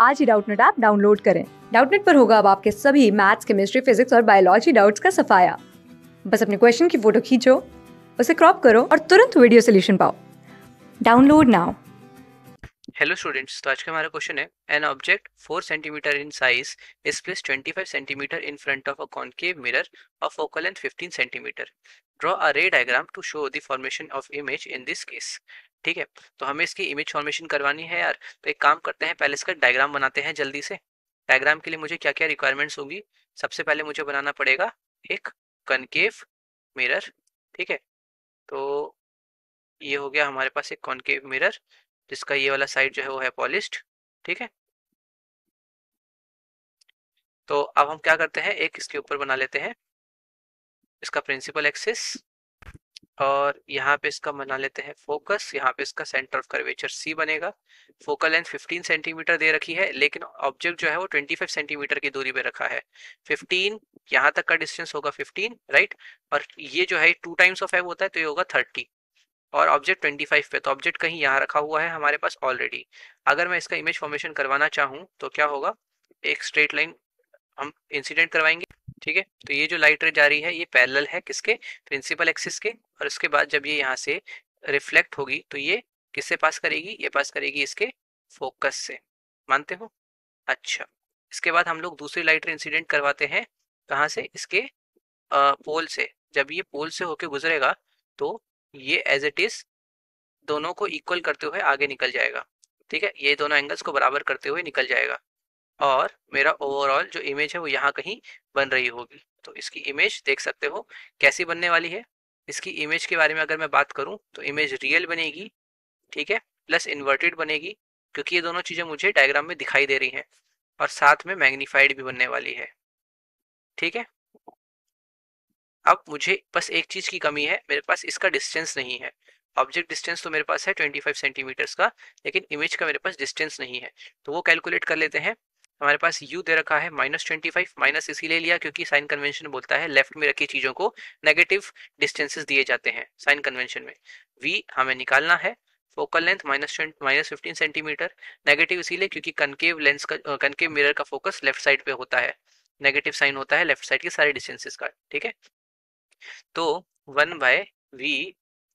आज ही Doubtnut app download करें। डाउटनेट पर होगा अब आपके सभी मैथ्स, केमिस्ट्री, फिजिक्स और बायोलॉजी डाउट्स का सफाया। बस अपने क्वेश्चन की फ़ोटो खींचो, उसे क्रॉप करो और तुरंत वीडियो सोल्यूशन पाओ। Download now. हेलो स्टूडेंट्स तो आज का हमारा क्वेश्चन है an object 4 centimetre in size is place 25 centimetre in front of a concave mirror of focal length 15 centimetre draw a ray diagram to show the formation of image in this case ठीक है? तो हमें इसकी image formation करवानी है यार। तो एक काम करते हैं, पहले इसका डायग्राम बनाते हैं जल्दी से। डायग्राम के लिए मुझे क्या क्या रिक्वायरमेंट्स होंगी? सबसे पहले मुझे बनाना पड़ेगा एक कनकेव मिरर ठीक है? तो ये हो गया हमारे पास एक कॉनकेव मिरर जिसका ये वाला साइड जो है वो है पॉलिस्ड ठीक है? तो अब हम क्या करते हैं? एक इसके ऊपर बना लेते हैं। इसका प्रिंसिपल एक्सिस और यहाँ पे इसका बना लेते हैं फोकस यहाँ पे इसका सेंटर ऑफ़ कर्वेचर सी बनेगा। फोकल लेंथ 15 सेंटीमीटर दे रखी है, लेकिन ऑब्जेक्ट जो है वो 25 सेंटीमीटर की दूरी पे रखा है। 15 यहाँ तक का डिस्टेंस होगा 15 राइट और ये जो है टू टाइम्स ऑफ़ एव होता है तो ये होगा 30 और ऑब्जेक्ट 25 पे तो ऑब्जेक्ट कहीं यहाँ रखा हुआ है हमारे पास ऑलरेडी अगर मैं इसका इमेज फॉर्मेशन करवाना चाहूँ तो क्या होगा? एक स्ट्रेट लाइन हम इंसिडेंट करवाएँगे। ठीक है? तो ये जो लाइट रे जा रही है ये पैरेलल है किसके? प्रिंसिपल एक्सिस के और उसके बाद जब ये यहाँ से रिफ्लेक्ट होगी तो ये किससे पास करेगी? ये पास करेगी इसके फोकस से। मानते हो? अच्छा। इसके बाद हम लोग दूसरी लाइट रे इंसिडेंट करवाते हैं कहाँ से? इसके आ, पोल से। जब ये पोल से होके गुजरेगा तो ये एज इट इज़ दोनों को इक्वल करते हुए आगे निकल जाएगा। ठीक है? ये दोनों एंगल्स को बराबर करते हुए निकल जाएगा। और मेरा ओवरऑल जो इमेज है वो यहाँ कहीं बन रही होगी। तो इसकी इमेज देख सकते हो, कैसी बनने वाली है। इसकी इमेज के बारे में अगर मैं बात करूँ तो इमेज रियल बनेगी, ठीक है प्लस इन्वर्टेड बनेगी, क्योंकि ये दोनों चीज़ें मुझे डायग्राम में दिखाई दे रही हैं, और साथ में मैग्नीफाइड भी बनने वाली है, ठीक है। अब मुझे बस एक चीज़ की कमी है, मेरे पास इसका डिस्टेंस नहीं है। ऑब्जेक्ट डिस्टेंस तो मेरे पास है 25 सेंटीमीटर्स का, लेकिन इमेज का मेरे पास डिस्टेंस नहीं है। तो वो कैलकुलेट कर लेते हैं हमारे पास u दे रखा है माइनस ट्वेंटी फाइव माइनस इसीलिए लिया क्योंकि साइन कन्वेंशन बोलता है लेफ़्ट में रखी चीज़ों को नेगेटिव डिस्टेंसेस दिए जाते हैं साइन कन्वेंशन में। V हमें निकालना है focal length minus minus fifteen centimetre negative इसीलिए क्योंकि कनकेव लेंस का कनकेव मिरर का फोकस लेफ़्ट साइड पे होता है। नेगेटिव साइन होता है लेफ़्ट साइड के सारे डिस्टेंसेस का, ठीक है? तो one by v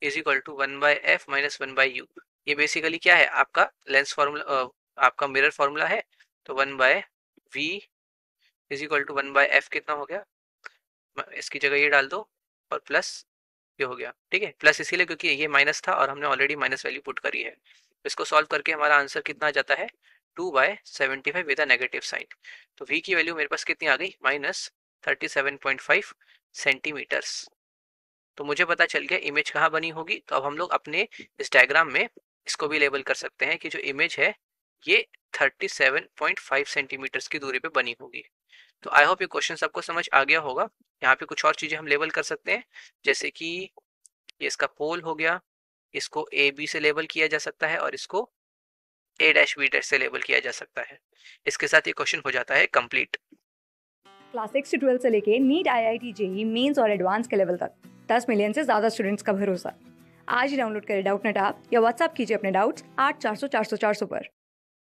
is equal to one by f minus one by u ये बेसिकली क्या है? आपका लेंस फॉर्मूला आपका मिरर फॉर्मूला है तो one by v is equal to one by f कितना हो गया? इसकी जगह ये डाल दो और प्लस ये हो गया, ठीक है? प्लस इसीलिए क्योंकि ये माइनस था और हमने ऑलरेडी माइनस वैल्यू पुट करी है। इसको सॉल्व करके हमारा आंसर कितना आ जाता है? Two by seventy five with negative sign तो वी की वैल्यू मेरे पास कितनी आ गई? Minus thirty seven point five centimetres तो मुझे पता चल गया इमेज कहाँ बनी होगी? तो अब हम लोग अपने इस डायग्राम में इसको भी लेबल कर सकते हैं कि जो इमेज है ये 37.5 सेंटीमीटर्स की दूरी पे बनी होगी। तो आई होप ये क्वेश्चन सबको समझ आ गया होगा। यहाँ पे कुछ और चीज़ें हम लेबल कर सकते हैं, जैसे कि ये इसका पोल हो गया, इसको ए बी से लेबल किया जा सकता है और इसको ए डैश बी डैश से लेबल किया जा सकता है। इसके साथ ये क्वेश्चन हो जाता है कंप्लीट क्लास सिक्स से ट्वेल्थ से लेके NEET I I T JEE Mains और एडवांस के लेवल तक। दस मिलियन से ज़्यादा स्टूडेंट्स का भरोसा। आज ही डाउनलोड करें डाउट नेट आप या व्हाट्सअप कीजिए अपने डाउट्स आठ चार सौ चार सौ चार सौ पर।